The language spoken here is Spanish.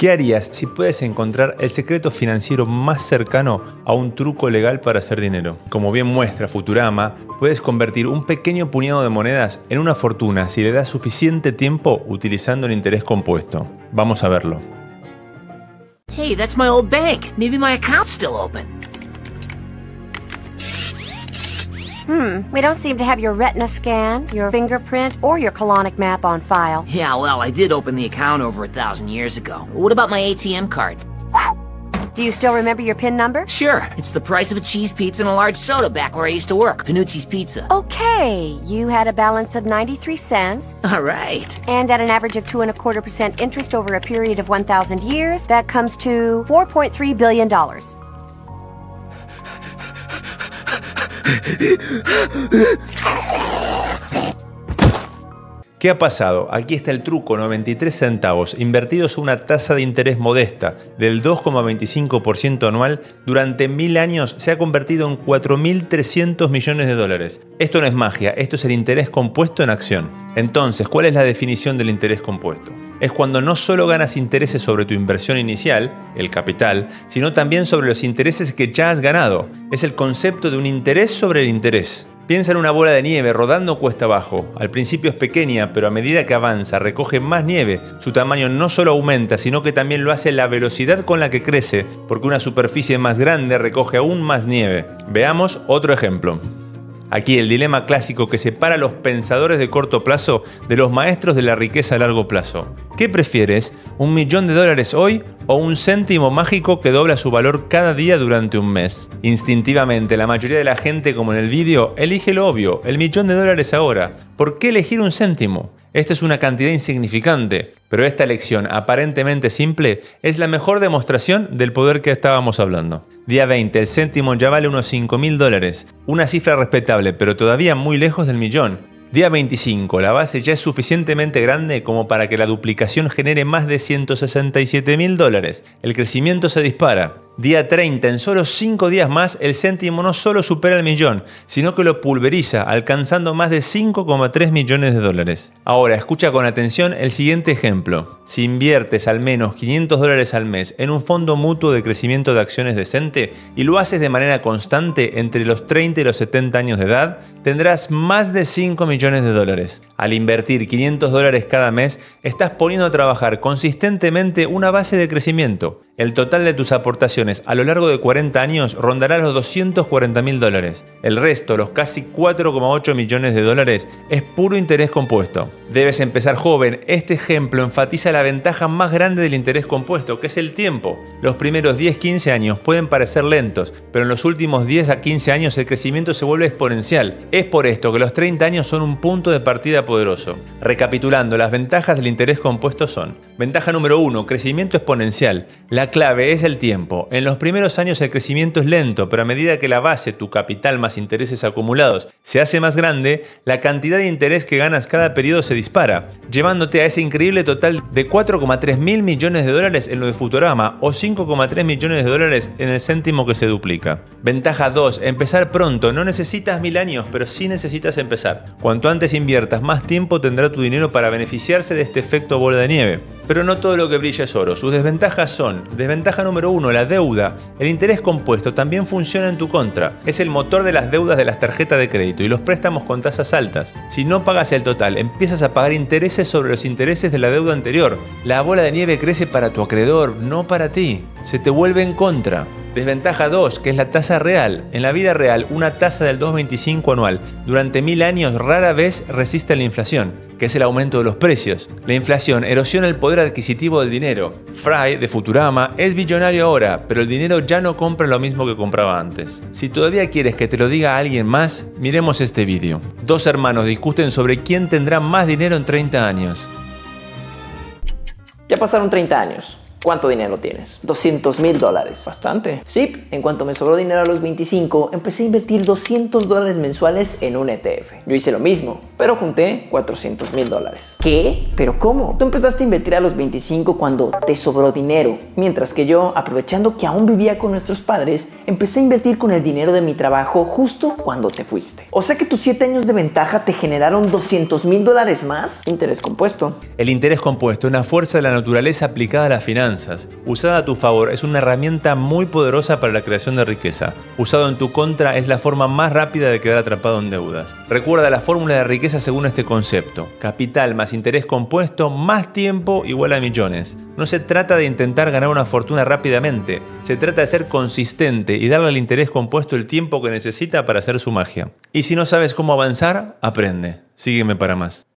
¿Qué harías si puedes encontrar el secreto financiero más cercano a un truco legal para hacer dinero? Como bien muestra Futurama, puedes convertir un pequeño puñado de monedas en una fortuna si le das suficiente tiempo utilizando el interés compuesto. Vamos a verlo. Hey, that's my old bank. Maybe my account's still open. Hmm, we don't seem to have your retina scan, your fingerprint, or your colonic map on file. Yeah, well, I did open the account over a thousand years ago. What about my ATM card? Do you still remember your PIN number? Sure, it's the price of a cheese pizza and a large soda back where I used to work. Panucci's Pizza. Okay, you had a balance of 93 cents. All right. And at an average of two and a quarter percent interest over a period of 1,000 years, that comes to $4.3 billion. ¿Qué ha pasado? Aquí está el truco, 93 centavos, invertidos a una tasa de interés modesta del 2,25% anual, durante mil años se ha convertido en 4.300 millones de dólares. Esto no es magia, esto es el interés compuesto en acción. Entonces, ¿cuál es la definición del interés compuesto? Es cuando no solo ganas intereses sobre tu inversión inicial, el capital, sino también sobre los intereses que ya has ganado. Es el concepto de un interés sobre el interés. Piensa en una bola de nieve rodando cuesta abajo. Al principio es pequeña, pero a medida que avanza recoge más nieve. Su tamaño no solo aumenta, sino que también lo hace la velocidad con la que crece, porque una superficie más grande recoge aún más nieve. Veamos otro ejemplo. Aquí el dilema clásico que separa a los pensadores de corto plazo de los maestros de la riqueza a largo plazo. ¿Qué prefieres? ¿Un millón de dólares hoy o un céntimo mágico que dobla su valor cada día durante un mes? Instintivamente, la mayoría de la gente, como en el vídeo, elige lo obvio, el millón de dólares ahora. ¿Por qué elegir un céntimo? Esta es una cantidad insignificante, pero esta elección aparentemente simple es la mejor demostración del poder que estábamos hablando. Día 20, el céntimo ya vale unos 5 mil dólares, una cifra respetable, pero todavía muy lejos del millón. Día 25, la base ya es suficientemente grande como para que la duplicación genere más de 167 mil dólares. El crecimiento se dispara. Día 30, en solo 5 días más, el céntimo no solo supera el millón, sino que lo pulveriza, alcanzando más de 5,3 millones de dólares. Ahora, escucha con atención el siguiente ejemplo. Si inviertes al menos 500 dólares al mes en un fondo mutuo de crecimiento de acciones decente y lo haces de manera constante entre los 30 y los 70 años de edad, tendrás más de 5 millones de dólares. Al invertir 500 dólares cada mes, estás poniendo a trabajar consistentemente una base de crecimiento. El total de tus aportaciones a lo largo de 40 años rondará los 240 mil dólares. El resto, los casi 4,8 millones de dólares, es puro interés compuesto. Debes empezar joven. Este ejemplo enfatiza la ventaja más grande del interés compuesto, que es el tiempo. Los primeros 10-15 años pueden parecer lentos, pero en los últimos 10 a 15 años el crecimiento se vuelve exponencial. Es por esto que los 30 años son un punto de partida poderoso. Recapitulando, las ventajas del interés compuesto son: ventaja número 1, crecimiento exponencial. La clave es el tiempo. En los primeros años el crecimiento es lento, pero a medida que la base, tu capital más intereses acumulados, se hace más grande, la cantidad de interés que ganas cada periodo se dispara, llevándote a ese increíble total de 4,3 mil millones de dólares en lo de Futurama o 5,3 millones de dólares en el céntimo que se duplica. Ventaja 2. Empezar pronto. No necesitas mil años, pero sí necesitas empezar. Cuanto antes inviertas, más tiempo tendrá tu dinero para beneficiarse de este efecto bola de nieve. Pero no todo lo que brilla es oro. Sus desventajas son, desventaja número uno, la deuda. El interés compuesto también funciona en tu contra. Es el motor de las deudas de las tarjetas de crédito y los préstamos con tasas altas. Si no pagas el total, empiezas a pagar intereses sobre los intereses de la deuda anterior. La bola de nieve crece para tu acreedor, no para ti. Se te vuelve en contra. Desventaja 2, que es la tasa real. En la vida real, una tasa del 2,25 anual durante mil años rara vez resiste a la inflación, que es el aumento de los precios. La inflación erosiona el poder adquisitivo del dinero. Fry, de Futurama, es billonario ahora, pero el dinero ya no compra lo mismo que compraba antes. Si todavía quieres que te lo diga alguien más, miremos este vídeo. Dos hermanos discuten sobre quién tendrá más dinero en 30 años. Ya pasaron 30 años. ¿Cuánto dinero tienes? 200 mil dólares. Bastante. Sí, en cuanto me sobró dinero a los 25, empecé a invertir 200 dólares mensuales en un ETF. Yo hice lo mismo, pero junté 400 mil dólares. ¿Qué? ¿Pero cómo? Tú empezaste a invertir a los 25 cuando te sobró dinero, mientras que yo, aprovechando que aún vivía con nuestros padres, empecé a invertir con el dinero de mi trabajo justo cuando te fuiste. O sea que tus 7 años de ventaja te generaron 200 mil dólares más. Interés compuesto. El interés compuesto es una fuerza de la naturaleza aplicada a la finanza Usada a tu favor es una herramienta muy poderosa para la creación de riqueza. Usado en tu contra es la forma más rápida de quedar atrapado en deudas. Recuerda la fórmula de riqueza según este concepto. Capital más interés compuesto más tiempo igual a millones. No se trata de intentar ganar una fortuna rápidamente, se trata de ser consistente y darle al interés compuesto el tiempo que necesita para hacer su magia. Y si no sabes cómo avanzar, aprende. Sígueme para más.